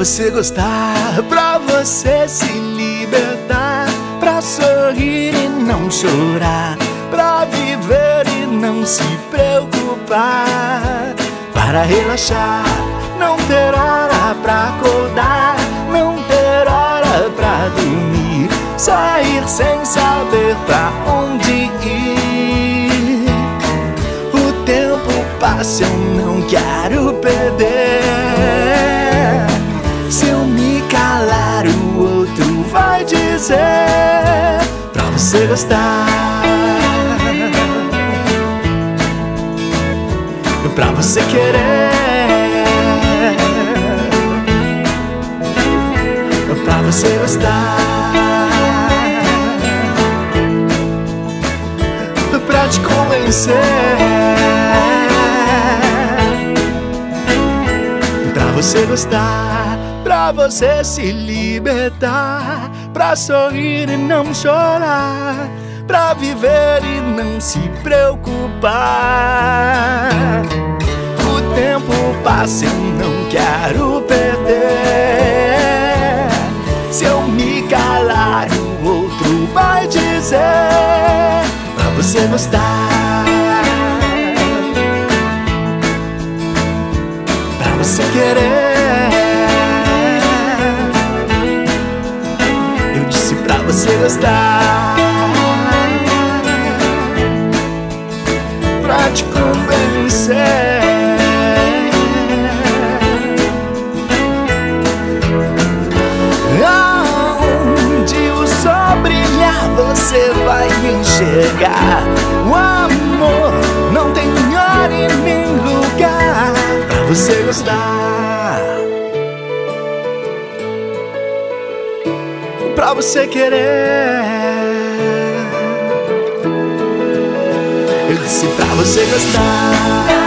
você gostar, pra você se libertar, pra sorrir e não chorar, pra viver e não se preocupar, para relaxar, não ter hora pra acordar, não ter hora pra dormir, sair sem saber pra onde ir. O tempo passa, eu não quero perder. Você gostar. Pra você querer. Pra você gostar. Pra te convencer. Pra você gostar pra você se libertar, pra sorrir e não chorar, pra viver e não se preocupar. O tempo passa, eu não quero perder. Se eu me calar, o outro vai dizer pra você gostar. Você gostar. Pra te convencer. Onde o sol brilhar você vai enxergar. O amor não tem hora e nem lugar Pra você gostar pra você querer. Eu disse pra você gostar.